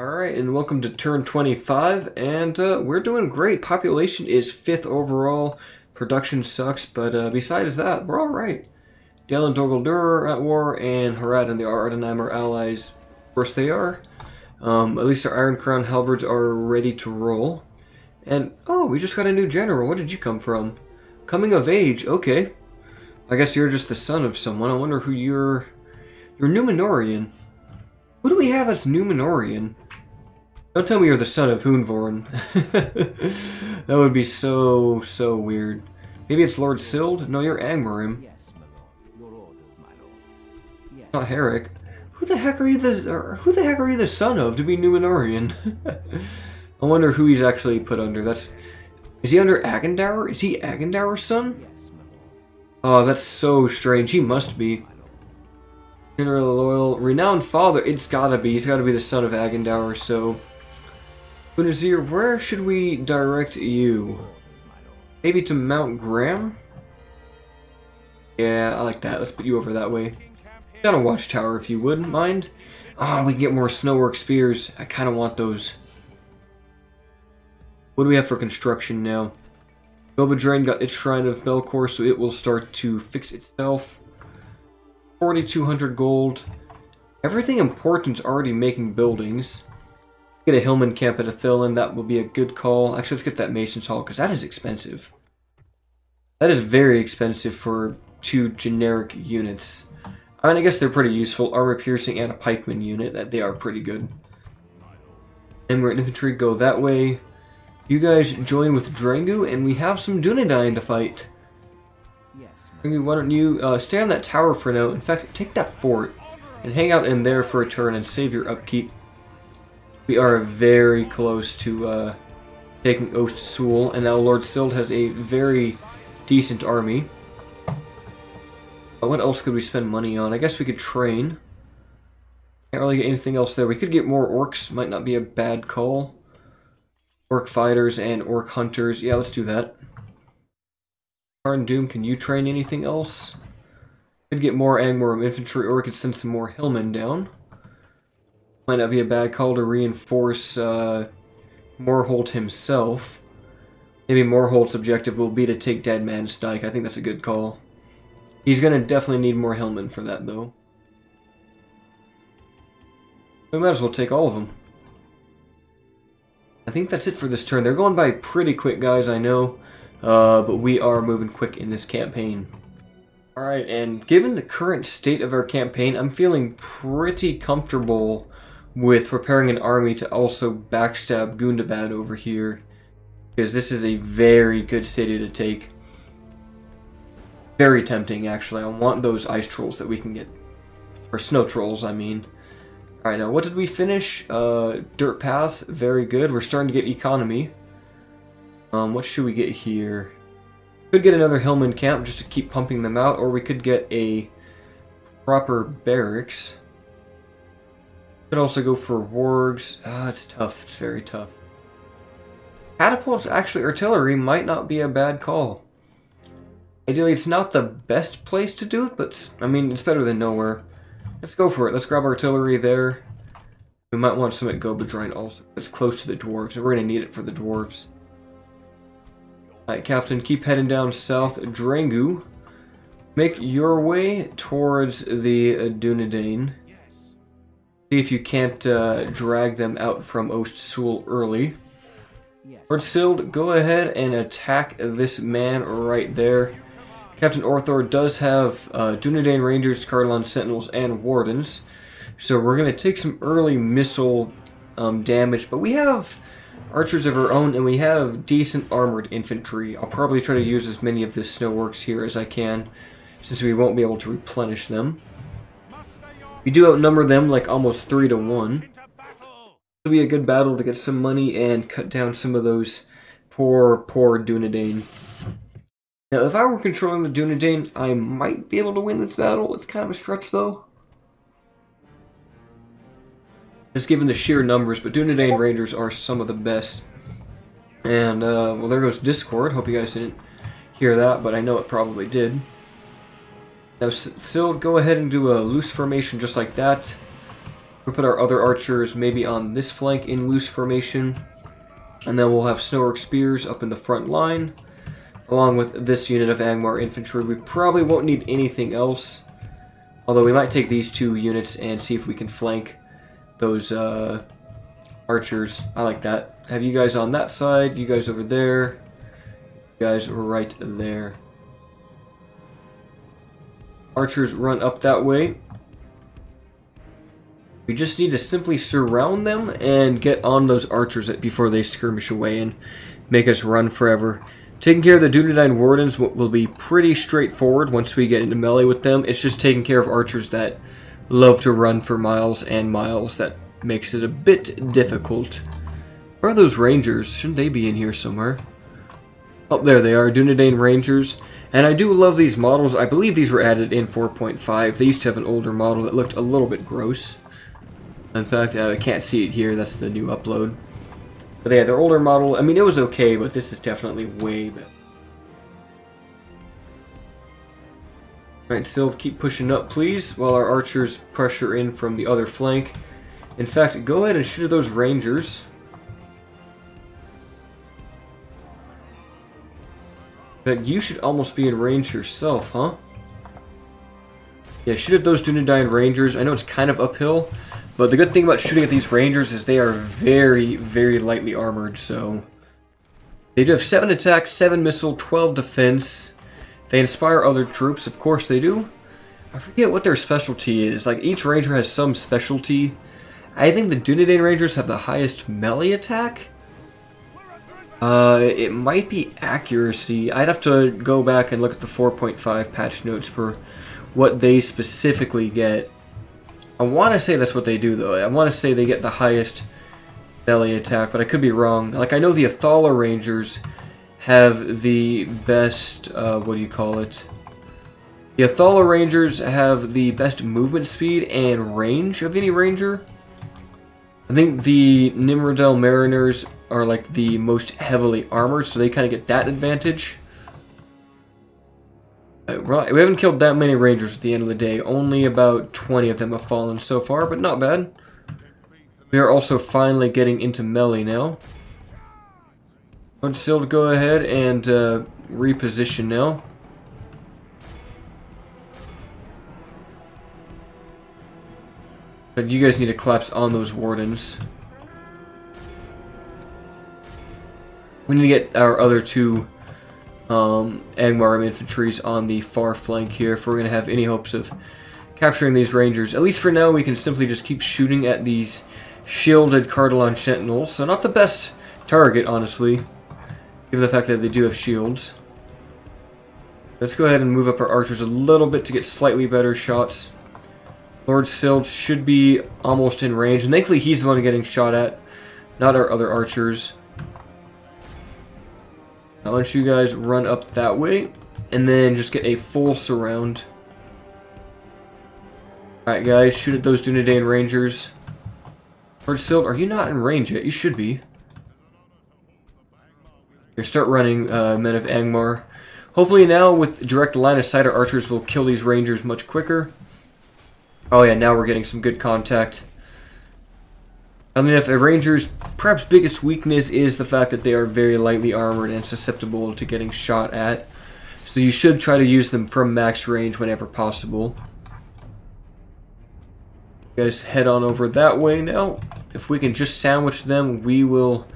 Alright, and welcome to turn 25, and uh, we're doing great. Population is 5th overall. Production sucks, but uh, besides that, we're alright. Dale and Dol Guldur at war, and Harad and the Ardenheim are allies. Of course they are. Um, at least our Iron Crown halberds are ready to roll. And, oh, we just got a new general. Where did you come from? Coming of age, okay. I guess you're just the son of someone. I wonder who you're... You're Numenorian. Who do we have that's Numenorian? Don't tell me you're the son of Hunvorn. that would be so, so weird. Maybe it's Lord Sild? No, you're Angmarim. Not Herrick. Who the heck are you the who the heck are you the son of to be Numenorian? I wonder who he's actually put under. That's is he under Agandaur? Is he Agandaur's son? Oh, that's so strange. He must be. General loyal, renowned father. It's gotta be. He's gotta be the son of Agandaur. So, Bunazir, where should we direct you? Maybe to Mount Gram? Yeah, I like that. Let's put you over that way. Got a watchtower if you wouldn't mind. Oh, we can get more snowwork spears. I kind of want those. What do we have for construction now? Belvedere got its Shrine of Melkor, so it will start to fix itself. 4,200 gold. Everything important's already making buildings. Get a Hillman camp at a Ithilien, that will be a good call. Actually, let's get that Mason's Hall, because that is expensive. That is very expensive for two generic units. I mean, I guess they're pretty useful. Armor piercing and a pikeman unit. That They are pretty good. And we're infantry, go that way. You guys join with Drangu, and we have some Dunedain to fight. Yes. Drangu, why don't you uh, stay on that tower for now. In fact, take that fort and hang out in there for a turn and save your upkeep. We are very close to uh, taking Ost-Sul, and now Lord Sild has a very decent army. But what else could we spend money on? I guess we could train. Can't really get anything else there. We could get more orcs. Might not be a bad call. Orc fighters and orc hunters. Yeah, let's do that. Carn Dum, can you train anything else? Could get more Angmar infantry, or we could send some more hillmen down. Might not be a bad call to reinforce uh, Morholt himself. Maybe Morholt's objective will be to take Dead Man's Dyke. I think that's a good call. He's going to definitely need more Hillmen for that, though. We might as well take all of them. I think that's it for this turn. They're going by pretty quick, guys, I know. Uh, but we are moving quick in this campaign. Alright, and given the current state of our campaign, I'm feeling pretty comfortable with preparing an army to also backstab Gundabad over here. Because this is a very good city to take. Very tempting, actually. I want those ice trolls that we can get. Or snow trolls, I mean. Alright, now what did we finish? Uh, dirt paths, very good. We're starting to get economy. Um, what should we get here? Could get another Hillman camp just to keep pumping them out, or we could get a proper barracks. Could also go for wargs. Ah, it's tough. It's very tough. Catapults, actually, artillery might not be a bad call. Ideally, it's not the best place to do it, but, I mean, it's better than nowhere. Let's go for it. Let's grab artillery there. We might want some at Gobadrine also. It's close to the dwarves, and we're going to need it for the dwarves. Alright, Captain, keep heading down south. Drangu, make your way towards the Dunedain. See if you can't uh, drag them out from Ost-Sul early. Yes. Lord Sild, go ahead and attack this man right there. Captain Orthor does have uh, Dunedain Rangers, Cardolan Sentinels, and Wardens. So we're going to take some early missile um, damage, but we have archers of our own, and we have decent armored infantry. I'll probably try to use as many of the snow works here as I can, since we won't be able to replenish them. We do outnumber them like almost 3 to 1. It'll be a good battle to get some money and cut down some of those poor, poor Dunedain. Now, if I were controlling the Dunedain, I might be able to win this battle. It's kind of a stretch, though. Just given the sheer numbers, but Dunedain Rangers are some of the best. And, uh, well, there goes Discord. Hope you guys didn't hear that, but I know it probably did. Now, Sild, go ahead and do a loose formation just like that. We'll put our other archers maybe on this flank in loose formation. And then we'll have Snowwork Spears up in the front line. Along with this unit of Angmar infantry. We probably won't need anything else. Although we might take these two units and see if we can flank those uh, archers. I like that. Have you guys on that side, you guys over there, you guys right there. Archers run up that way. We just need to simply surround them and get on those archers before they skirmish away and make us run forever. Taking care of the Dunedain Wardens will be pretty straightforward once we get into melee with them. It's just taking care of archers that love to run for miles and miles that makes it a bit difficult. Where are those rangers? Shouldn't they be in here somewhere? Oh, there they are, Dunedain Rangers. And I do love these models. I believe these were added in 4.5. They used to have an older model that looked a little bit gross. In fact, uh, I can't see it here. That's the new upload. But yeah, their older model, I mean, it was okay, but this is definitely way better. Alright, still keep pushing up, please, while our archers pressure in from the other flank. In fact, go ahead and shoot those rangers. But you should almost be in range yourself, huh? Yeah, shoot at those Dunedain Rangers. I know it's kind of uphill, but the good thing about shooting at these Rangers is they are very, very lightly armored, so... They do have 7 attack, 7 missile, 12 defense. They inspire other troops, of course they do. I forget what their specialty is. Like, each ranger has some specialty. I think the Dunedain Rangers have the highest melee attack. Uh, it might be accuracy. I'd have to go back and look at the 4.5 patch notes for what they specifically get. I want to say that's what they do, though. I want to say they get the highest melee attack, but I could be wrong. Like, I know the Athala Rangers have the best, uh, what do you call it? The Athala Rangers have the best movement speed and range of any ranger. I think the Nimrodel Mariners are like the most heavily armored, so they kind of get that advantage. Uh, we haven't killed that many rangers at the end of the day. Only about 20 of them have fallen so far, but not bad. We are also finally getting into melee now. But still to go ahead and uh, reposition now. But you guys need to collapse on those wardens. We need to get our other two um, Angmar infantries on the far flank here if we're going to have any hopes of capturing these rangers. At least for now, we can simply just keep shooting at these shielded Cardolan sentinels. So not the best target, honestly, given the fact that they do have shields. Let's go ahead and move up our archers a little bit to get slightly better shots. Lord Sild should be almost in range, and thankfully he's the one getting shot at, not our other archers. Now let you guys run up that way, and then just get a full surround. Alright guys, shoot at those Dunedain Rangers. Lord Sild, are you not in range yet? You should be. Here, start running, uh, Men of Angmar. Hopefully now, with direct line of sight, our archers will kill these rangers much quicker. Oh yeah, now we're getting some good contact. I mean, if a ranger's perhaps biggest weakness is the fact that they are very lightly armored and susceptible to getting shot at. So you should try to use them from max range whenever possible. You guys head on over that way now. If we can just sandwich them, we will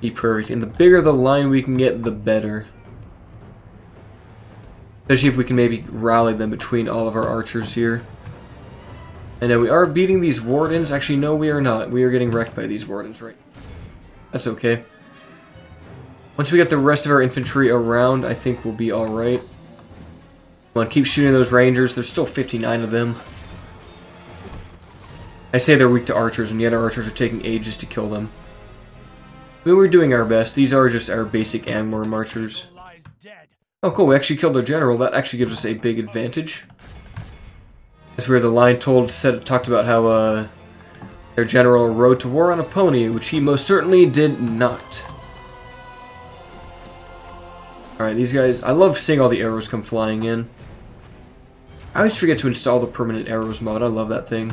be perfect. And the bigger the line we can get, the better. Especially if we can maybe rally them between all of our archers here. And then we are beating these wardens. Actually, no, we are not. We are getting wrecked by these wardens, right? That's okay. Once we get the rest of our infantry around, I think we'll be alright. Come on, keep shooting those rangers. There's still 59 of them. I say they're weak to archers, and yet our archers are taking ages to kill them. I mean, we're doing our best. These are just our basic Angmar marchers. Oh, cool. We actually killed their general. That actually gives us a big advantage. That's where the line told said talked about how uh, their general rode to war on a pony, which he most certainly did not. Alright, these guys, I love seeing all the arrows come flying in. I always forget to install the permanent arrows mod, I love that thing.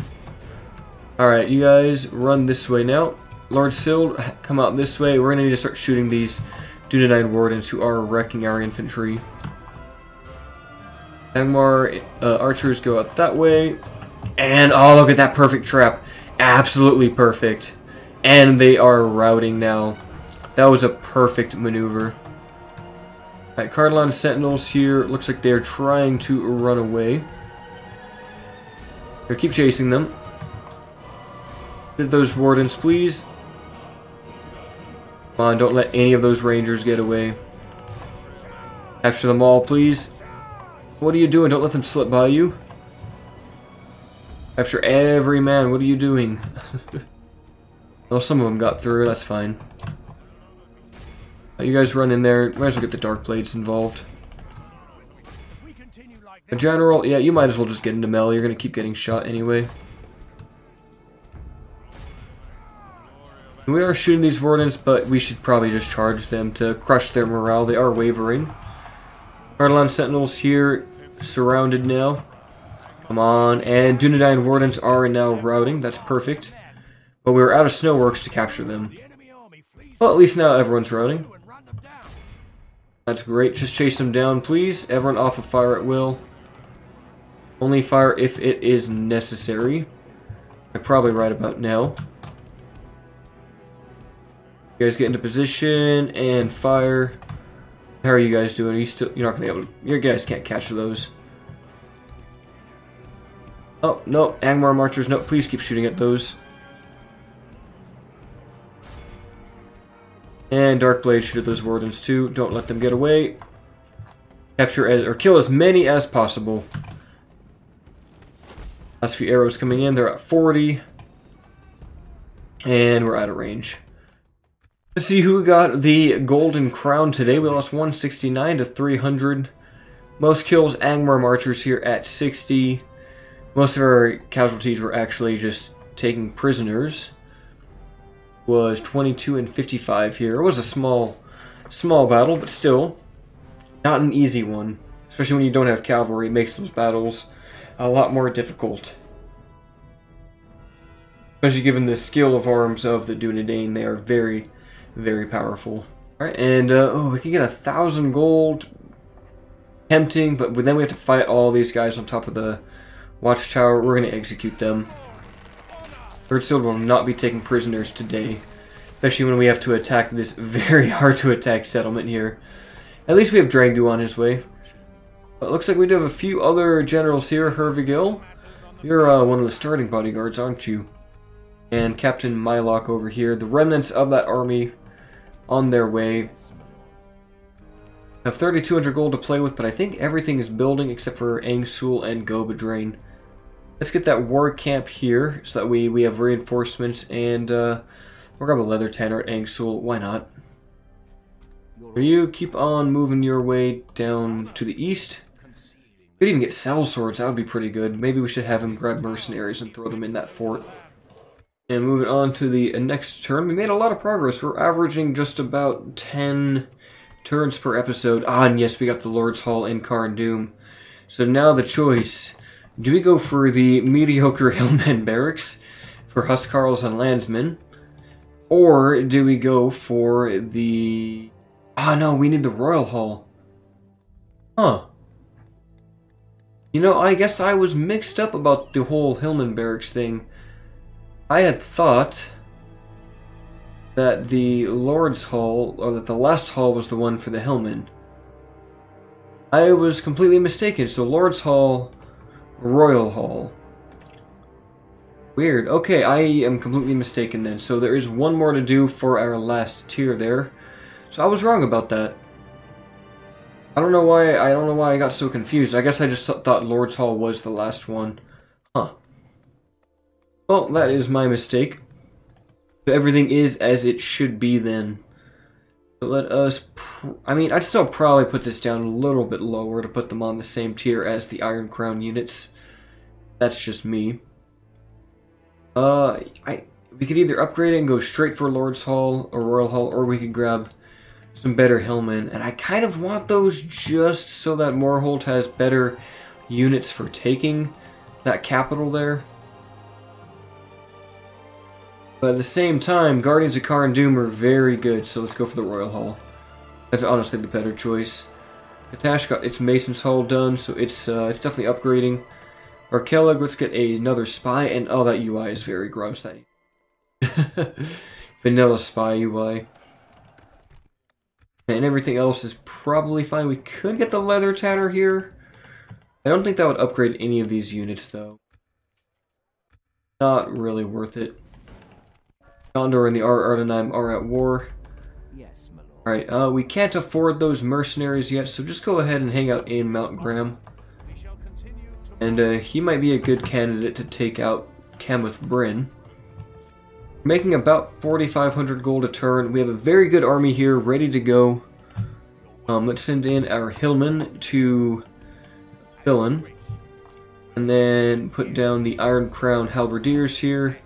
Alright, you guys run this way now. Lord Sild, come out this way. We're going to need to start shooting these Dunedain Wardens who are wrecking our infantry. Angmar uh, archers go out that way. And, oh, look at that perfect trap. Absolutely perfect. And they are routing now. That was a perfect maneuver. Alright, Cardolan Sentinels here. Looks like they're trying to run away. Here, keep chasing them. Hit those wardens, please. Come on, don't let any of those rangers get away. Capture them all, please. What are you doing? Don't let them slip by you. Capture every man. What are you doing? well, some of them got through. That's fine. you guys run in there. Might as well get the Dark Blades involved. A general, yeah, you might as well just get into melee. You're going to keep getting shot anyway. We are shooting these wardens, but we should probably just charge them to crush their morale. They are wavering. Cardolan Sentinels here, surrounded now. Come on, and Dunedain Wardens are now routing, that's perfect. But we were out of snowworks to capture them. Well, at least now everyone's routing. That's great, just chase them down, please. Everyone off of fire at will. Only fire if it is necessary. I'm probably right about now. You guys get into position and fire. How are you guys doing? Are you still? You're not gonna be able. To, your guys can't catch those. Oh no, Angmar marchers! No, please keep shooting at those. And Darkblade shoot at those wardens too. Don't let them get away. Capture as, or kill as many as possible. Last few arrows coming in, they're at 40. And we're out of range. Let's see who got the golden crown today. We lost 169 to 300. Most kills, Angmar Marchers here at 60. Most of our casualties were actually just taking prisoners. Was 22 and 55 here. It was a small, small battle, but still, not an easy one. Especially when you don't have cavalry, it makes those battles a lot more difficult. Especially given the skill of arms of the Dunedain, they are very, very powerful. Alright, and uh, oh, we can get a thousand gold. Tempting, but then we have to fight all these guys on top of the watchtower. We're going to execute them. Third Sword will not be taking prisoners today. Especially when we have to attack this very hard to attack settlement here. At least we have Drangu on his way. But looks like we do have a few other generals here. Hervigil, you're uh, one of the starting bodyguards, aren't you? And Captain Mylock over here. The remnants of that army on their way. I have 3,200 gold to play with, but I think everything is building except for Angsul and Gobadrain. Let's get that war camp here so that we, we have reinforcements and uh, we'll grab a leather tanner at Angsul. Why not? you keep on moving your way down to the east. Could even get cell swords, that would be pretty good. Maybe we should have him grab mercenaries and throw them in that fort. And moving on to the next turn, we made a lot of progress. We're averaging just about 10 turns per episode. Ah, and yes, we got the Lord's Hall in Carn Dum. So now the choice. Do we go for the mediocre Hillmen Barracks for Huscarls and Landsmen? Or do we go for the... Ah, no, we need the Royal Hall. Huh. You know, I guess I was mixed up about the whole Hillman Barracks thing. I had thought that the Lord's Hall, or that the last hall was the one for the Hillman. I was completely mistaken, so Lord's Hall, Royal Hall. Weird. Okay, I am completely mistaken then. So there is one more to do for our last tier there. So I was wrong about that. I don't know why I don't know why I got so confused. I guess I just thought Lord's Hall was the last one. Huh. Well, that is my mistake. Everything is as it should be then. So let us... I mean, I'd still probably put this down a little bit lower to put them on the same tier as the Iron Crown units. That's just me. Uh, I we could either upgrade and go straight for Lord's Hall or Royal Hall, or we could grab some better Hillmen. And I kind of want those just so that Morholt has better units for taking that capital there. But at the same time, Guardians of Carn Dum are very good, so let's go for the Royal Hall. That's honestly the better choice. Katash got its Mason's Hall done, so it's uh, it's definitely upgrading. Arkellig, let's get a, another spy, and oh, that UI is very gross. That Vanilla spy UI. And everything else is probably fine. We could get the leather tanner here. I don't think that would upgrade any of these units, though. Not really worth it. Gondor and the Ar Ardenheim are at war. Yes, my lord. Alright, uh, we can't afford those mercenaries yet, so just go ahead and hang out in Mount Gram. And uh, he might be a good candidate to take out Cameth Brin. Making about 4,500 gold a turn. We have a very good army here, ready to go. Um, let's send in our Hillman to Fillan. And then put down the Iron Crown Halberdiers here.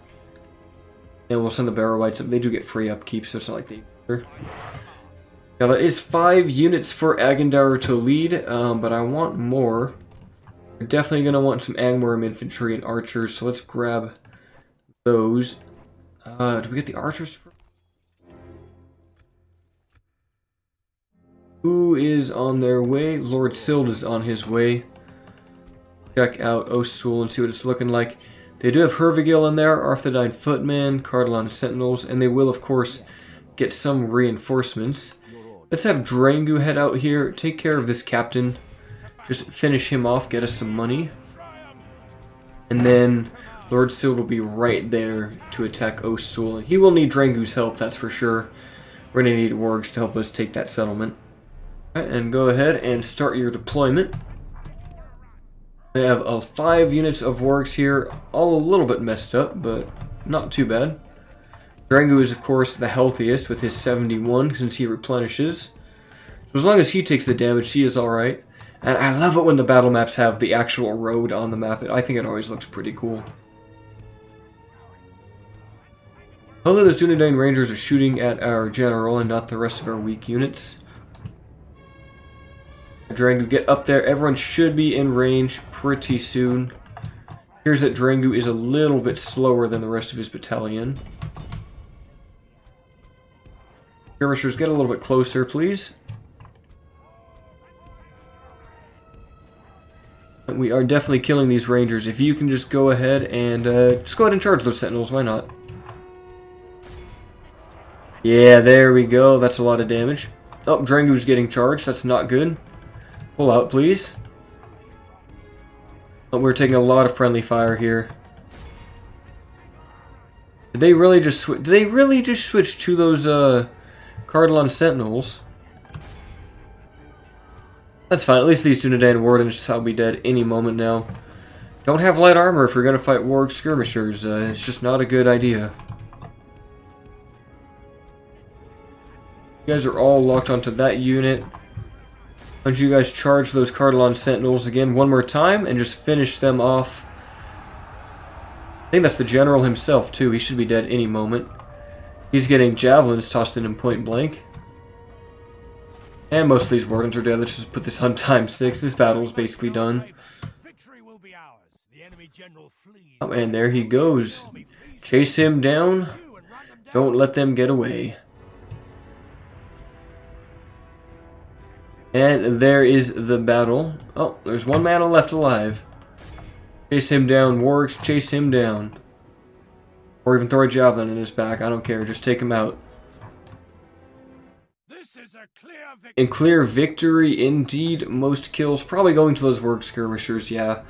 And we'll send the Barrow-wights up. They do get free upkeep, so it's not like they... Now that is five units for Agandaur to lead, um, but I want more. We're definitely going to want some Angmar infantry and archers, so let's grab those. Uh, do we get the archers first? Who is on their way? Lord Sild is on his way. Check out Ossul and see what it's looking like. They do have Hervigil in there, Arthedain Footmen, Cardolan Sentinels, and they will, of course, get some reinforcements. Let's have Drangu head out here, take care of this captain. Just finish him off, get us some money. And then Lord Sild will be right there to attack Osul. He will need Drangu's help, that's for sure. We're going to need wargs to help us take that settlement. Right, and go ahead and start your deployment. We have uh, five units of wargs here, all a little bit messed up, but not too bad. Drangu is, of course, the healthiest with his 71 since he replenishes. So as long as he takes the damage, he is alright. And I love it when the battle maps have the actual road on the map. I think it always looks pretty cool. Although the Dunedain Rangers are shooting at our general and not the rest of our weak units. Drangu, get up there. Everyone should be in range pretty soon. Here's that Drangu is a little bit slower than the rest of his battalion. Skirmishers, get a little bit closer, please. We are definitely killing these rangers. If you can just go ahead and uh, just go ahead and charge those sentinels, why not? Yeah, there we go. That's a lot of damage. Oh, Drangu's getting charged. That's not good. Pull out, please. Oh, we're taking a lot of friendly fire here. Did they really just switch? Did they really just switch to those uh, Cardolan Sentinels? That's fine. At least these Dunedain Wardens shall be dead any moment now. Don't have light armor if you're going to fight Warg Skirmishers. Uh, it's just not a good idea. You guys are all locked onto that unit. Why don't you guys charge those Cardolan Sentinels again one more time and just finish them off. I think that's the General himself, too. He should be dead any moment. He's getting javelins tossed in him point blank. And most of these wardens are dead. Let's just put this on time 6. This battle is basically done. Oh, and there he goes. Chase him down. Don't let them get away. And there is the battle. Oh, there's one man left alive. Chase him down, Wargs, chase him down. Or even throw a javelin in his back, I don't care, just take him out. Clear and clear victory indeed, most kills probably going to those Warg skirmishers, yeah.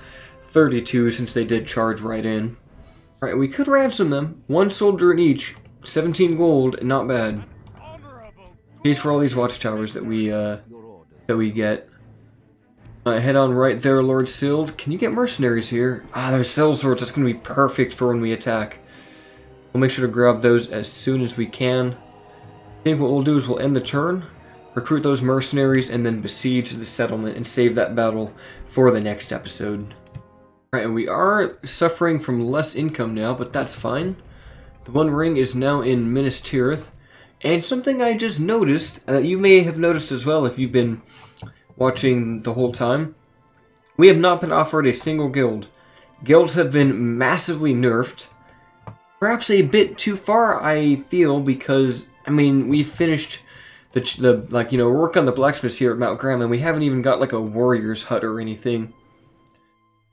32 since they did charge right in. Alright, we could ransom them. One soldier in each. 17 gold, not bad. Peace for all these watchtowers that we uh, that we get. Uh, head on right there, Lord Sild. Can you get mercenaries here? Ah, there's cell swords. That's going to be perfect for when we attack. We'll make sure to grab those as soon as we can. I think what we'll do is we'll end the turn, recruit those mercenaries, and then besiege the settlement and save that battle for the next episode. Alright, and we are suffering from less income now, but that's fine. The One Ring is now in Minas Tirith. And something I just noticed, that uh, you may have noticed as well if you've been watching the whole time, we have not been offered a single guild. Guilds have been massively nerfed. Perhaps a bit too far, I feel, because, I mean, we've finished the, the like, you know, work on the blacksmiths here at Mount Gram, and we haven't even got, like, a warrior's hut or anything.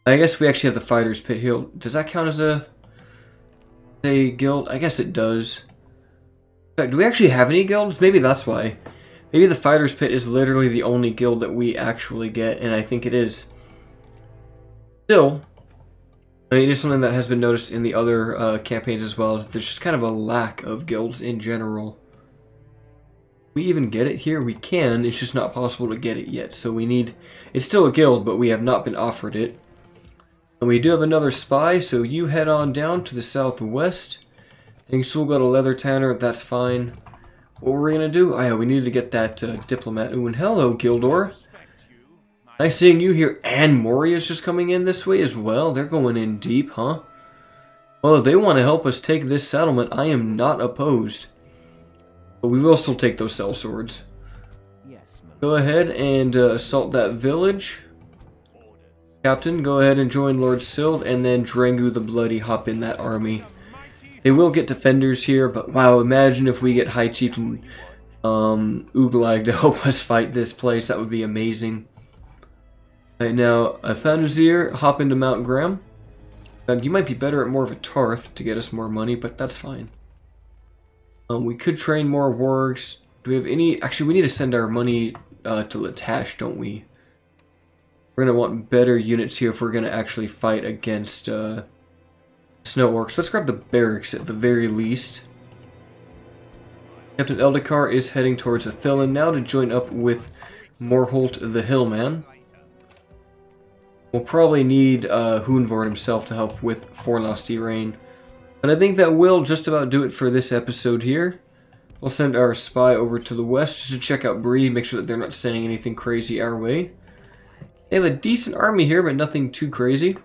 I guess we actually have the fighter's pit here. Does that count as a, a guild? I guess it does. Do we actually have any guilds? Maybe that's why. Maybe the Fighter's Pit is literally the only guild that we actually get, and I think it is. Still, I mean, it is something that has been noticed in the other uh, campaigns as well, there's just kind of a lack of guilds in general. We even get it here? We can, it's just not possible to get it yet, so we need... It's still a guild, but we have not been offered it. And we do have another spy, so you head on down to the southwest. You still got a leather tanner, that's fine. What were we gonna do? Oh yeah, we needed to get that uh, diplomat. Ooh, and hello, Gildor. Nice seeing you here. And Moria's just coming in this way as well. They're going in deep, huh? Well, if they want to help us take this settlement, I am not opposed. But we will still take those sellswords. Go ahead and uh, assault that village. Captain, go ahead and join Lord Sild, and then Drangu the Bloody hop in that army. They will get defenders here, but wow, imagine if we get High Chieftain um, Uglag to help us fight this place. That would be amazing. Right now, I found Azir, hop into Mount Gram. Now, you might be better at more of a Tarth to get us more money, but that's fine. Um, we could train more wargs. Do we have any... Actually, we need to send our money uh, to Latash, don't we? We're going to want better units here if we're going to actually fight against uh, Snow Orcs. Let's grab the barracks at the very least. Captain Eldikar is heading towards Athilin now to join up with Morholt the Hillman. We'll probably need uh, Hunvorn himself to help with Fornost Erain. But I think that will just about do it for this episode here. We'll send our spy over to the west just to check out Bree, make sure that they're not sending anything crazy our way. They have a decent army here, but nothing too crazy.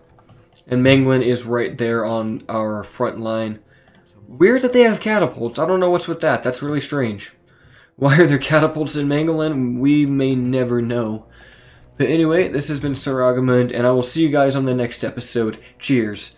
And Manglin is right there on our front line. Weird that they have catapults. I don't know what's with that. That's really strange. Why are there catapults in Manglin? We may never know. But anyway, this has been Sir Augimund, and I will see you guys on the next episode. Cheers.